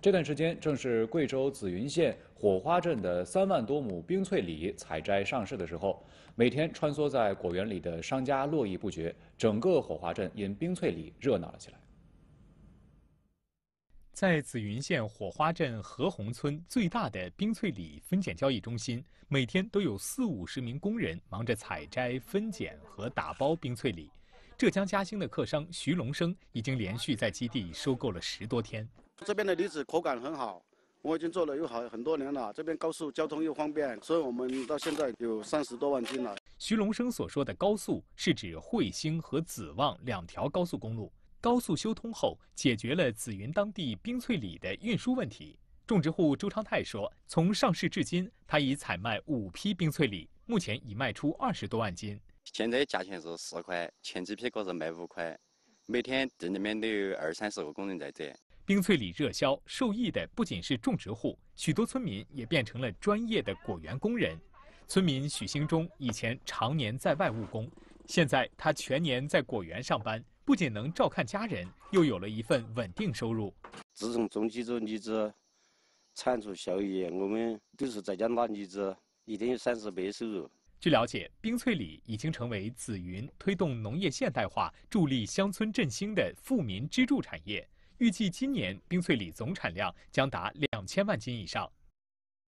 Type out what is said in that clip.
这段时间正是贵州紫云县火花镇的三万多亩冰翠李采摘上市的时候，每天穿梭在果园里的商家络绎不绝，整个火花镇因冰翠李热闹了起来。在紫云县火花镇何红村最大的冰翠李分拣交易中心，每天都有四五十名工人忙着采摘、分拣和打包冰翠李。浙江嘉兴的客商徐龙生已经连续在基地收购了十多天。这边的李子口感很好，我已经做了有好很多年了。这边高速交通又方便，所以我们到现在有三十多万斤了。徐龙生所说的高速是指惠兴和紫望两条高速公路。高速修通后，解决了紫云当地冰翠李的运输问题。种植户周昌泰说：“从上市至今，他已采卖五批冰翠李，目前已卖出二十多万斤。现在价钱是四块，前几批个是卖五块，每天店里面都有二三十个工人在摘。冰翠里热销，受益的不仅是种植户，许多村民也变成了专业的果园工人。村民许兴忠以前常年在外务工，现在他全年在果园上班。”不仅能照看家人，又有了一份稳定收入。自从种起这李子，产出效益，我们都是在家拿李子，一天有三四倍收入。据了解，冰翠里已经成为紫云推动农业现代化、助力乡村振兴的富民支柱产业。预计今年冰翠李总产量将达两千万斤以上。